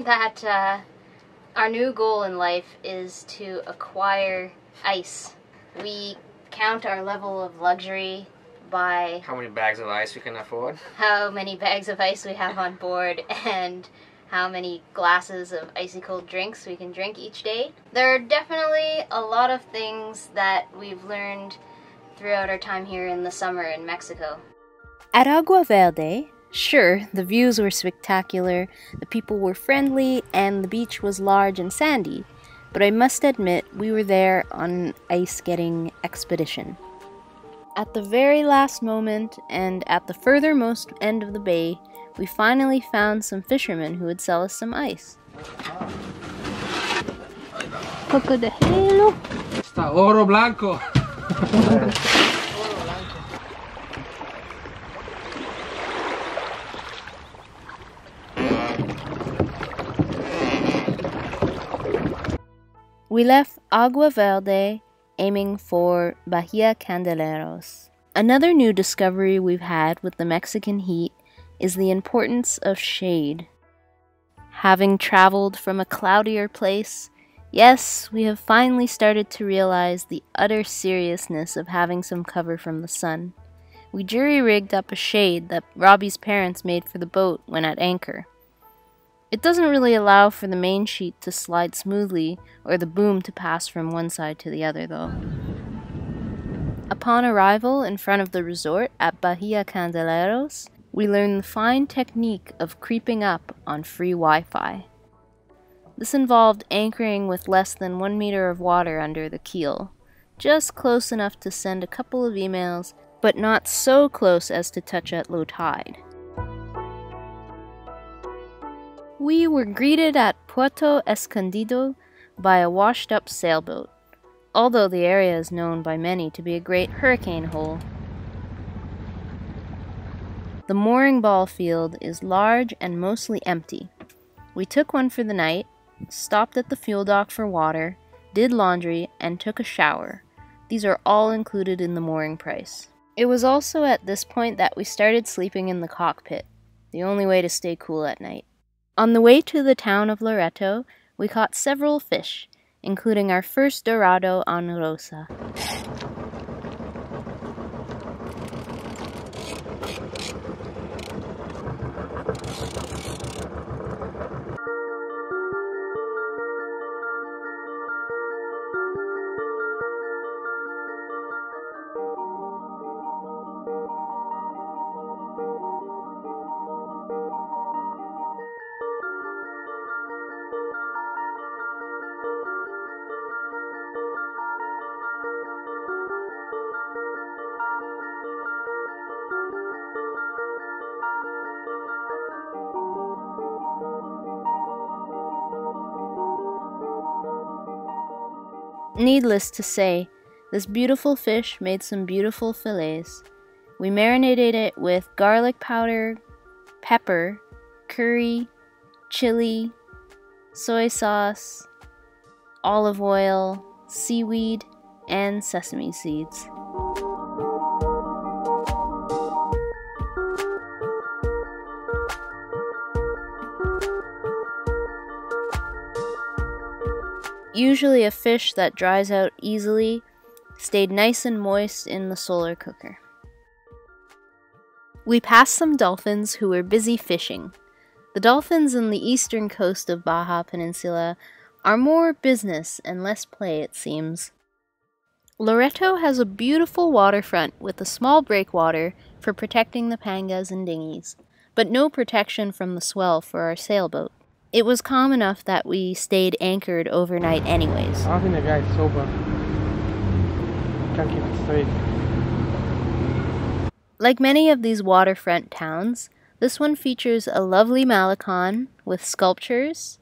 learned that uh, our new goal in life is to acquire ice. We count our level of luxury by How many bags of ice we can afford? how many bags of ice we have on board and how many glasses of icy cold drinks we can drink each day. There are definitely a lot of things that we've learned throughout our time here in the summer in Mexico. At Agua Verde, sure, the views were spectacular, the people were friendly, and the beach was large and sandy, but I must admit we were there on an ice getting expedition. At the very last moment, and at the furthermost end of the bay, we finally found some fishermen who would sell us some ice. Coco de Halo. Está oro blanco. We left Agua Verde aiming for Bahia Candeleros. Another new discovery we've had with the Mexican heat is the importance of shade. Having traveled from a cloudier place, yes, we have finally started to realize the utter seriousness of having some cover from the sun. We jury rigged up a shade that Robbie's parents made for the boat when at anchor. It doesn't really allow for the main sheet to slide smoothly or the boom to pass from one side to the other, though. Upon arrival in front of the resort at Bahia Candeleros, we learned the fine technique of creeping up on free Wi Fi. This involved anchoring with less than one meter of water under the keel, just close enough to send a couple of emails, but not so close as to touch at low tide. We were greeted at Puerto Escondido by a washed up sailboat, although the area is known by many to be a great hurricane hole. The mooring ball field is large and mostly empty. We took one for the night, stopped at the fuel dock for water, did laundry, and took a shower. These are all included in the mooring price. It was also at this point that we started sleeping in the cockpit, the only way to stay cool at night. On the way to the town of Loreto, we caught several fish, including our first dorado on Rosa. Needless to say, this beautiful fish made some beautiful fillets. We marinated it with garlic powder, pepper, curry, chili, soy sauce, olive oil, seaweed, and sesame seeds. Usually a fish that dries out easily, stayed nice and moist in the solar cooker. We passed some dolphins who were busy fishing. The dolphins in the eastern coast of Baja Peninsula are more business and less play, it seems. Loreto has a beautiful waterfront with a small breakwater for protecting the pangas and dinghies, but no protection from the swell for our sailboat. It was calm enough that we stayed anchored overnight anyways. I don't think the guy's sober. Can't keep it straight. Like many of these waterfront towns, this one features a lovely malecon with sculptures,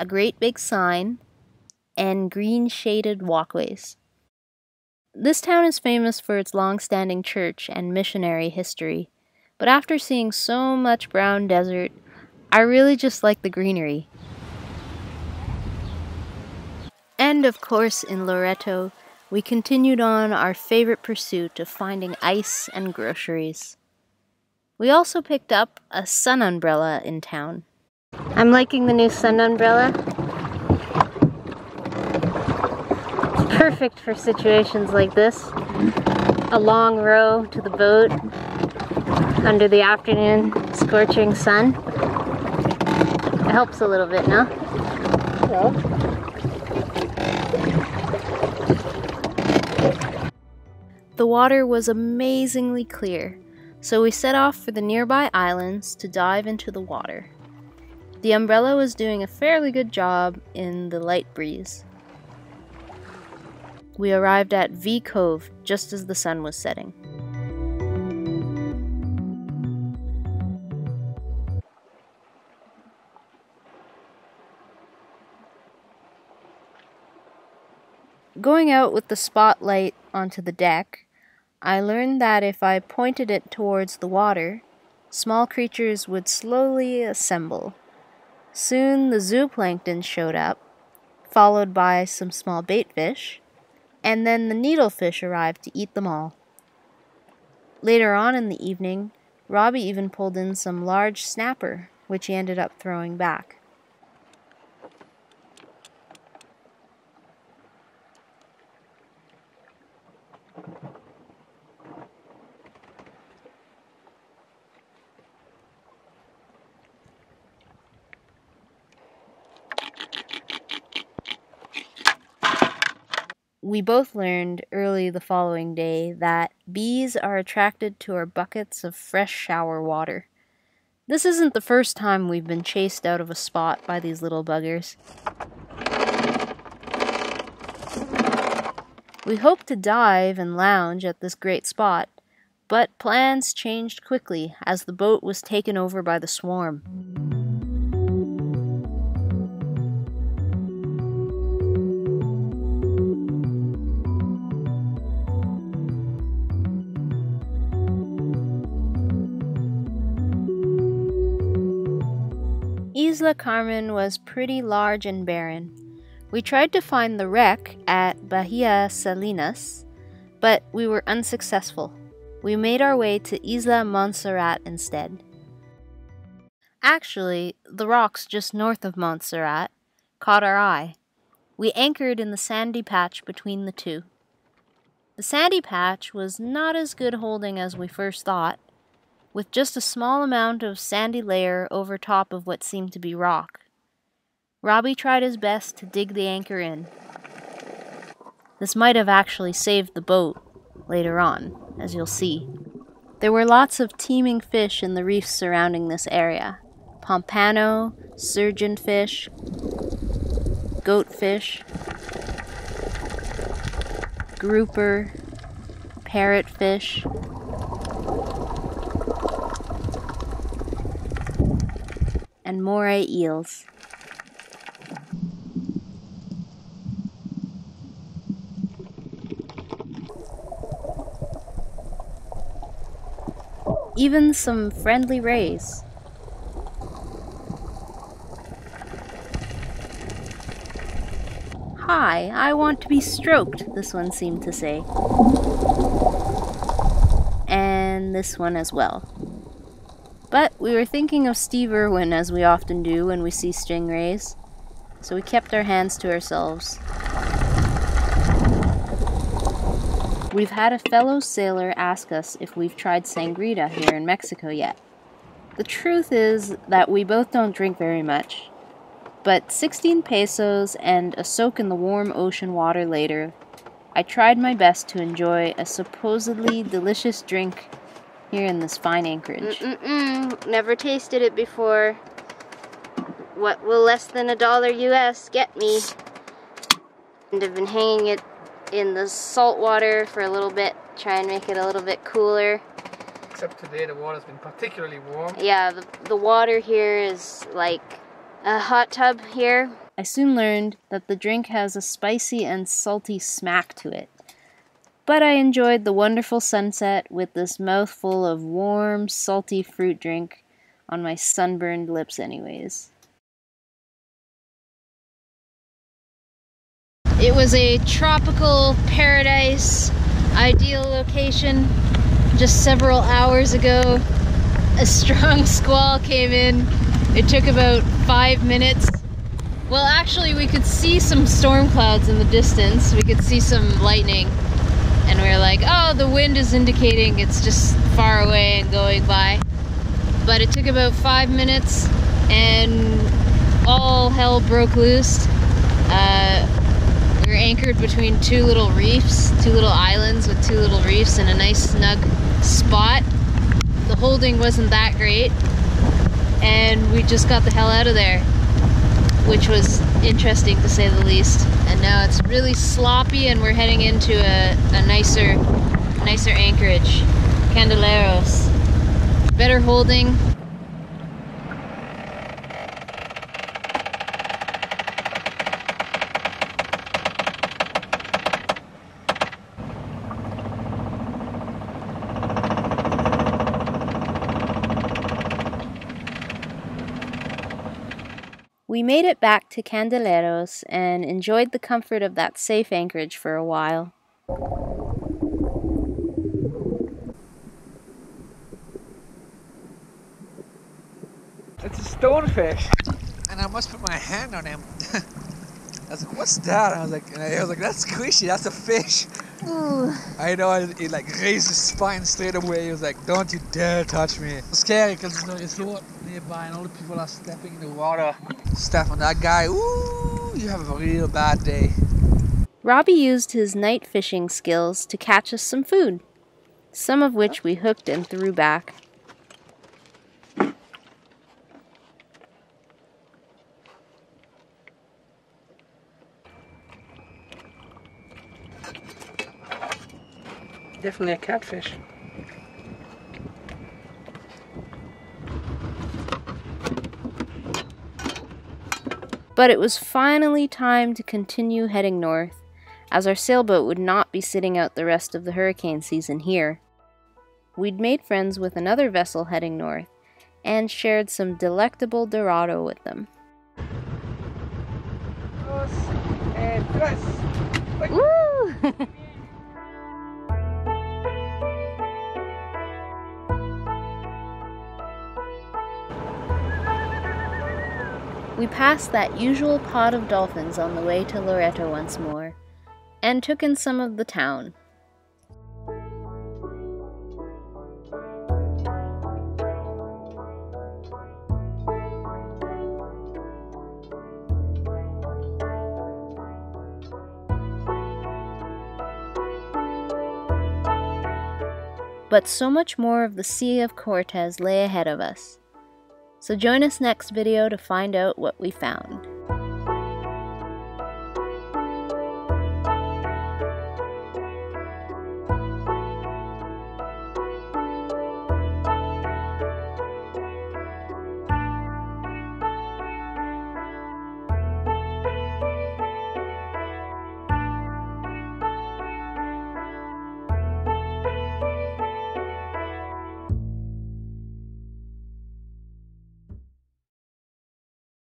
a great big sign, and green shaded walkways. This town is famous for its long standing church and missionary history, but after seeing so much brown desert, I really just like the greenery. And of course, in Loreto, we continued on our favorite pursuit of finding ice and groceries. We also picked up a sun umbrella in town. I'm liking the new sun umbrella. It's perfect for situations like this. A long row to the boat under the afternoon scorching sun. Helps a little bit, no? Yeah. The water was amazingly clear, so we set off for the nearby islands to dive into the water. The umbrella was doing a fairly good job in the light breeze. We arrived at V Cove just as the sun was setting. Going out with the spotlight onto the deck, I learned that if I pointed it towards the water, small creatures would slowly assemble. Soon the zooplankton showed up, followed by some small bait fish, and then the needlefish arrived to eat them all. Later on in the evening, Robbie even pulled in some large snapper, which he ended up throwing back. We both learned early the following day that bees are attracted to our buckets of fresh shower water. This isn't the first time we've been chased out of a spot by these little buggers. We hoped to dive and lounge at this great spot, but plans changed quickly as the boat was taken over by the swarm. Isla Carmen was pretty large and barren. We tried to find the wreck at Bahia Salinas, but we were unsuccessful. We made our way to Isla Monserrat instead. Actually, the rocks just north of Monserrat caught our eye. We anchored in the sandy patch between the two. The sandy patch was not as good holding as we first thought, with just a small amount of sandy layer over top of what seemed to be rock. Robbie tried his best to dig the anchor in. This might have actually saved the boat later on, as you'll see. There were lots of teeming fish in the reefs surrounding this area pompano, surgeonfish, goatfish, grouper, parrotfish, and moray eels. Even some friendly rays. Hi, I want to be stroked, this one seemed to say. And this one as well. But we were thinking of Steve Irwin, as we often do when we see stingrays, so we kept our hands to ourselves. We've had a fellow sailor ask us if we've tried sangrita here in Mexico yet. The truth is that we both don't drink very much, but 16 pesos and a soak in the warm ocean water later, I tried my best to enjoy a supposedly delicious drink here in this fine anchorage. Mm-mm-mm. Never tasted it before. What will less than a dollar US get me? And I've been hanging it in the salt water for a little bit, try and make it a little bit cooler. Except today the water's been particularly warm. Yeah, the, the water here is like a hot tub here. I soon learned that the drink has a spicy and salty smack to it. But I enjoyed the wonderful sunset with this mouthful of warm, salty fruit drink on my sunburned lips, anyways. It was a tropical paradise, ideal location just several hours ago. a strong squall came in. It took about five minutes. Well, actually, we could see some storm clouds in the distance. We could see some lightning. Like, oh, the wind is indicating it's just far away and going by. But it took about five minutes and all hell broke loose. Uh, we were anchored between two little reefs, two little islands with two little reefs in a nice snug spot. The holding wasn't that great, and we just got the hell out of there, which was interesting to say the least. And now it's really sloppy, and we're heading into a, a nicer, nicer anchorage, Candeleros. Better holding, We made it back to Candeleros and enjoyed the comfort of that safe anchorage for a while. It's a stonefish. And I must put my hand on him. I was like, what's that? I was like, I was like, that's squishy, that's a fish. Ooh. I know, he like raised his spine straight away. He was like, don't you dare touch me. It's scary because there's a resort nearby and all the people are stepping in the water. Step on that guy, ooh, you have a real bad day. Robbie used his night fishing skills to catch us some food, some of which we hooked and threw back. Definitely a catfish. But it was finally time to continue heading north, as our sailboat would not be sitting out the rest of the hurricane season here. We'd made friends with another vessel heading north, and shared some delectable Dorado with them. Eh, Woo! We passed that usual pod of dolphins on the way to Loreto once more, and took in some of the town. But so much more of the Sea of Cortez lay ahead of us. So join us next video to find out what we found.